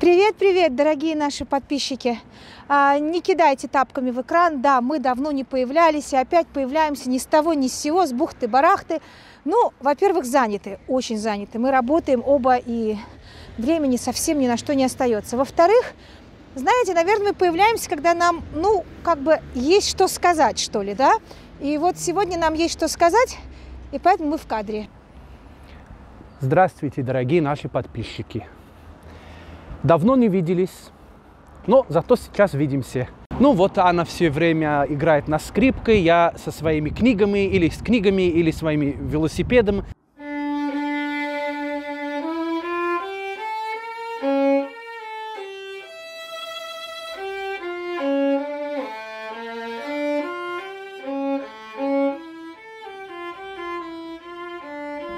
Привет, привет, дорогие наши подписчики. А, не кидайте тапками в экран. Да, мы давно не появлялись и опять появляемся ни с того, ни с сего, с бухты-барахты. Ну, во-первых, заняты, очень заняты. Мы работаем оба и времени совсем ни на что не остается. Во-вторых, знаете, наверное, мы появляемся, когда нам, ну, как бы есть что сказать, что ли, да? И вот сегодня нам есть что сказать, и поэтому мы в кадре. Здравствуйте, дорогие наши подписчики. Давно не виделись, но зато сейчас видимся. Ну вот она все время играет на скрипке, я со своими книгами или с книгами или своими велосипедом.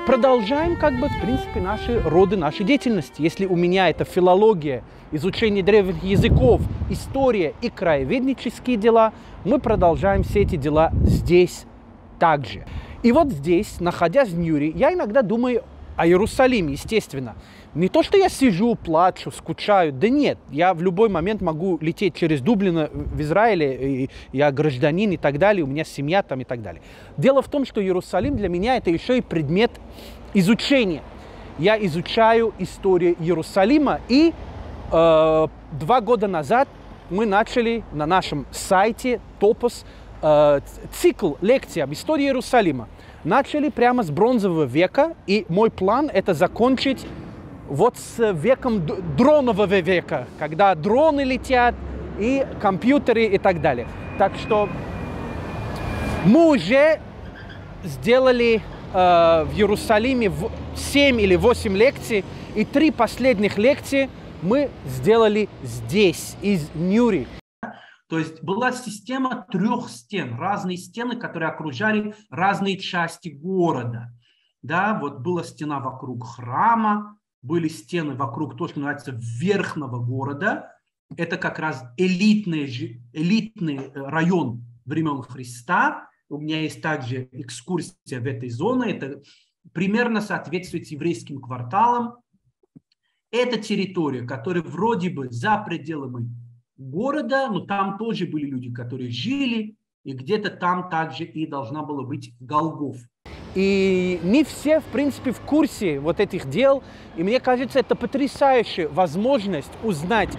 Продолжаем, как бы, в принципе, наши роды, нашей деятельности. Если у меня это филология, изучение древних языков, история и краеведнические дела, мы продолжаем все эти дела здесь также. И вот здесь, находясь в Ньюри, я иногда думаю о Иерусалиме, естественно. Не то, что я сижу, плачу, скучаю, да нет, я в любой момент могу лететь через Дублин в Израиле, и я гражданин и так далее, у меня семья там и так далее. Дело в том, что Иерусалим для меня это еще и предмет изучения. Я изучаю историю Иерусалима, и э, два года назад мы начали на нашем сайте Топос э, цикл лекций об истории Иерусалима. Начали прямо с бронзового века, и мой план это закончить вот с веком дронового века, когда дроны летят и компьютеры и так далее. Так что мы уже сделали э, в Иерусалиме 7 или 8 лекций, и три последних лекции мы сделали здесь, из Нюри. То есть была система трех стен, разные стены, которые окружали разные части города. Да, вот была стена вокруг храма, были стены вокруг то, что называется верхнего города. Это как раз элитный, элитный район времен Христа. У меня есть также экскурсия в этой зоне. Это примерно соответствует еврейским кварталам. Это территория, которая вроде бы за пределами города, но там тоже были люди, которые жили, и где-то там также и должна была быть Голгоф. И не все, в принципе, в курсе вот этих дел. И мне кажется, это потрясающая возможность узнать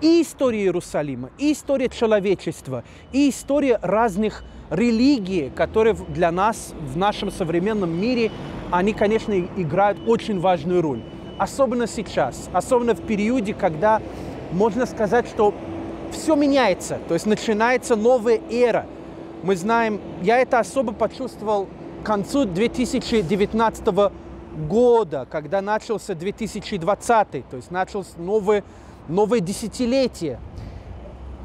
и историю Иерусалима, и историю человечества, и историю разных религий, которые для нас в нашем современном мире, они, конечно, играют очень важную роль. Особенно сейчас, особенно в периоде, когда можно сказать, что все меняется, то есть начинается новая эра. Мы знаем, я это особо почувствовал к концу 2019 года, когда начался 2020, то есть началось новое, новое десятилетие.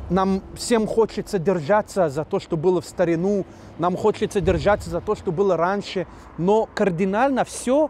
Нам всем хочется держаться за то, что было в старину, нам хочется держаться за то, что было раньше, но кардинально все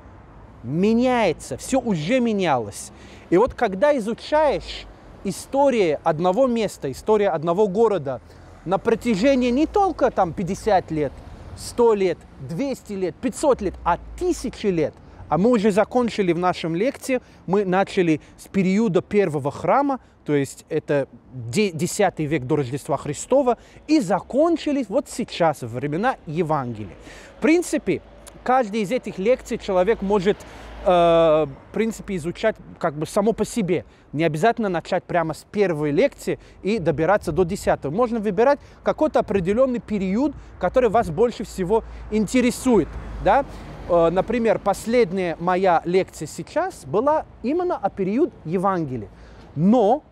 меняется, все уже менялось. И вот когда изучаешь историю одного места, история одного города на протяжении не только там 50 лет, 100 лет, 200 лет, 500 лет, а тысячи лет. А мы уже закончили в нашем лекции, мы начали с периода первого храма, то есть это 10 век до Рождества Христова, и закончили вот сейчас, во времена Евангелия. В принципе, каждый из этих лекций человек может в принципе, изучать как бы само по себе. Не обязательно начать прямо с первой лекции и добираться до десятой. Можно выбирать какой-то определенный период, который вас больше всего интересует. Да? Э, например, последняя моя лекция сейчас была именно о период Евангелия. Но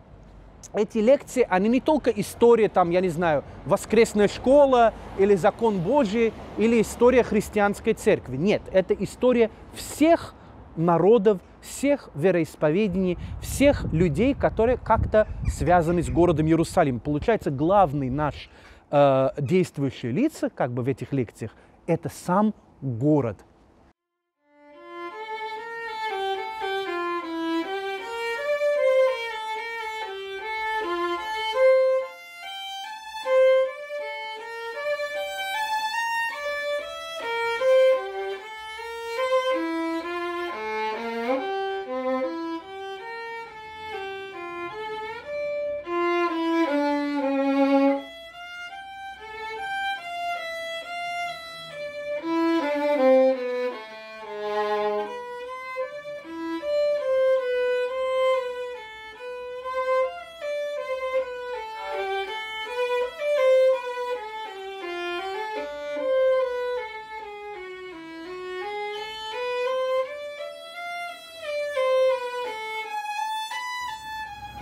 эти лекции, они не только история, там, я не знаю, воскресная школа или закон Божий, или история христианской церкви. Нет, это история всех народов, всех вероисповеданий, всех людей, которые как-то связаны с городом Иерусалим. Получается, главный наш э, действующий лица, как бы в этих лекциях, это сам город –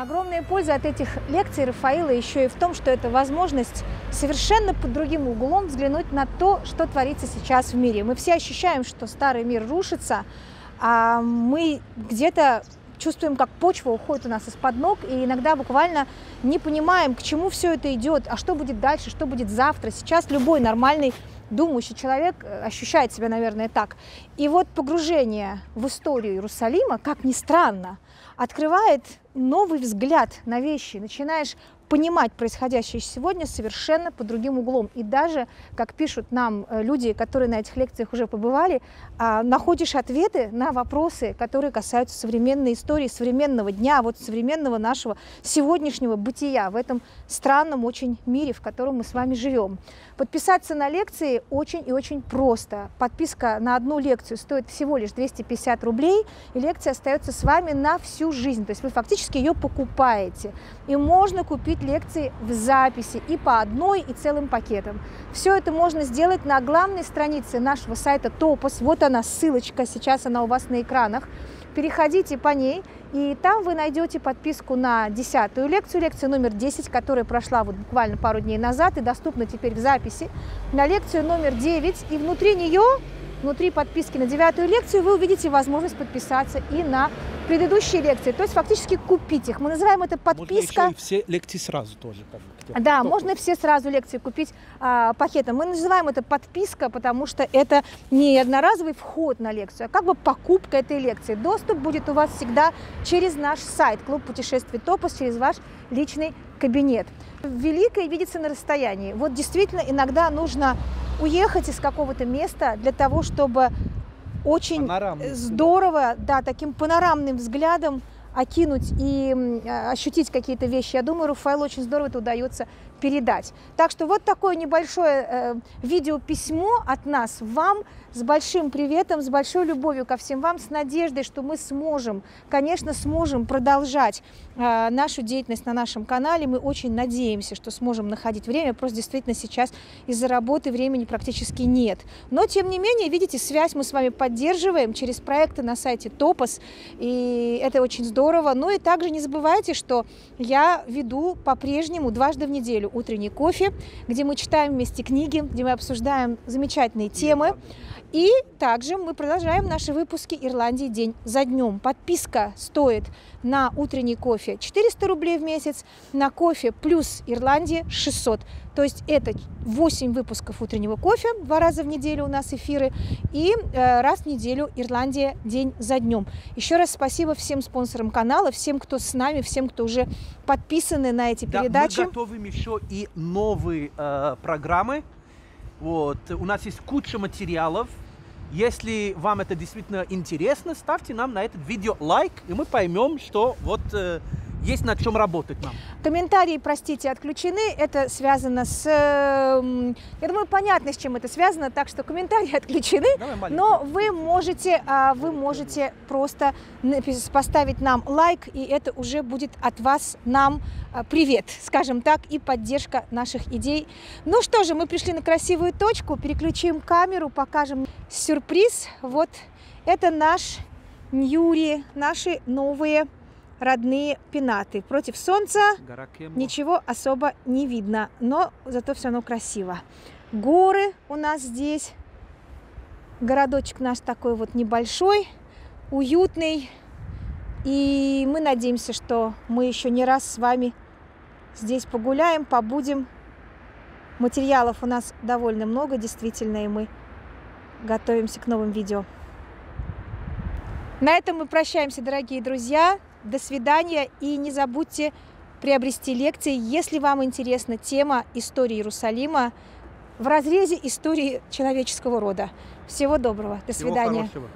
Огромная польза от этих лекций Рафаила еще и в том, что это возможность совершенно под другим углом взглянуть на то, что творится сейчас в мире. Мы все ощущаем, что старый мир рушится, а мы где-то чувствуем, как почва уходит у нас из-под ног, и иногда буквально не понимаем, к чему все это идет, а что будет дальше, что будет завтра. Сейчас любой нормальный думающий человек э, ощущает себя, наверное, так. И вот погружение в историю Иерусалима, как ни странно, открывает новый взгляд на вещи. Начинаешь понимать происходящее сегодня совершенно по другим углом. И даже, как пишут нам э, люди, которые на этих лекциях уже побывали, а, находишь ответы на вопросы, которые касаются современной истории, современного дня, вот современного нашего сегодняшнего бытия в этом странном очень мире, в котором мы с вами живем. Подписаться на лекции очень и очень просто. Подписка на одну лекцию стоит всего лишь 250 рублей, и лекция остается с вами на всю жизнь. То есть вы фактически ее покупаете. И можно купить лекции в записи и по одной, и целым пакетом. Все это можно сделать на главной странице нашего сайта Топос. Вот она ссылочка, сейчас она у вас на экранах. Переходите по ней – и там вы найдете подписку на десятую лекцию, лекцию номер 10, которая прошла вот буквально пару дней назад и доступна теперь в записи, на лекцию номер 9. И внутри нее, внутри подписки на девятую лекцию, вы увидите возможность подписаться и на предыдущие лекции. То есть фактически купить их. Мы называем это подписка. Можно еще и все лекции сразу тоже. Как да, Топ. можно все сразу лекции купить а, пакетом. Мы называем это подписка, потому что это не одноразовый вход на лекцию, а как бы покупка этой лекции. Доступ будет у вас всегда через наш сайт Клуб путешествий Топос, через ваш личный кабинет. Великое видится на расстоянии. Вот действительно иногда нужно уехать из какого-то места для того, чтобы очень Панорамный здорово, да, таким панорамным взглядом окинуть и ощутить какие-то вещи. Я думаю, Рафаэлу очень здорово это удается передать. Так что вот такое небольшое э, видеописьмо от нас вам с большим приветом, с большой любовью ко всем вам, с надеждой, что мы сможем, конечно, сможем продолжать э, нашу деятельность на нашем канале. Мы очень надеемся, что сможем находить время. Просто действительно сейчас из-за работы времени практически нет. Но, тем не менее, видите, связь мы с вами поддерживаем через проекты на сайте Топос. И это очень здорово. Ну и также не забывайте, что я веду по-прежнему дважды в неделю утренний кофе, где мы читаем вместе книги, где мы обсуждаем замечательные темы. И также мы продолжаем наши выпуски Ирландии день за днем. Подписка стоит на утренний кофе 400 рублей в месяц, на кофе плюс Ирландия 600. То есть это 8 выпусков утреннего кофе, два раза в неделю у нас эфиры, и э, раз в неделю Ирландия день за днем. Еще раз спасибо всем спонсорам канала, всем, кто с нами, всем, кто уже подписаны на эти да, передачи. Мы готовим еще и новые э, программы вот. У нас есть куча материалов. Если вам это действительно интересно, ставьте нам на этот видео лайк, и мы поймем, что вот э, есть над чем работать нам. Комментарии, простите, отключены. Это связано с... Эм, я думаю, понятно, с чем это связано, так что комментарии отключены. Но вы можете, а, вы можете просто поставить нам лайк, и это уже будет от вас нам а, привет, скажем так, и поддержка наших идей. Ну что же, мы пришли на красивую точку, переключим камеру, покажем сюрприз. Вот это наш Ньюри, наши новые родные пенаты. Против солнца ничего особо не видно, но зато все равно красиво. Горы у нас здесь. Городочек наш такой вот небольшой, уютный. И мы надеемся, что мы еще не раз с вами здесь погуляем, побудем. Материалов у нас довольно много, действительно, и мы готовимся к новым видео. На этом мы прощаемся, дорогие друзья. До свидания и не забудьте приобрести лекции, если вам интересна тема истории Иерусалима в разрезе истории человеческого рода. Всего доброго. До Всего свидания. Хорошего.